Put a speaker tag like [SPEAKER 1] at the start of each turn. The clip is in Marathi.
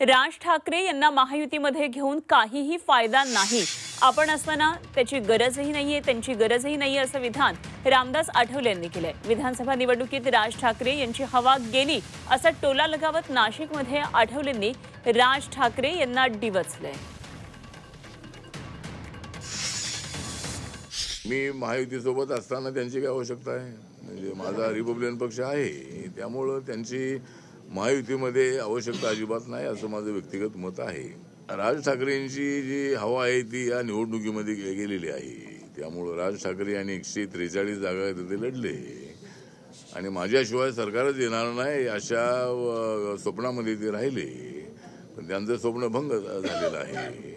[SPEAKER 1] राज ठाकरे यांना महायुतीमध्ये घेऊन काहीही फायदा नाही. आपण असताना त्याची गरजही नाहीये त्यांची गरजही नाहीये असं विधान रामदास आठवले यांनी केलंय. विधानसभा निवडणुकीत राज ठाकरे यांची हवा गेली असा टोला लगावत नाशिकमध्ये आठवलेंनी राज ठाकरे यांना डिवचलंय.
[SPEAKER 2] मी महायुतीसोबत असताना त्यांची काय आवश्यकता आहे? म्हणजे माझा रिपब्लिकन पक्ष आहे त्यामुळं त्यांची महायुतीमध्ये आवश्यकता अजिबात नाही असं माझं व्यक्तिगत मत आहे. राज ठाकरेंची जी हवा आहे ती या निवडणुकीमध्ये गेलेली आहे. त्यामुळं राज ठाकरे यांनी एकशे त्रेचाळीस जागा तिथे लढले. आणि माझ्याशिवाय सरकारच येणार नाही अशा स्वप्नामध्ये ते राहिले. पण त्यांचं स्वप्न भंग झालेलं आहे.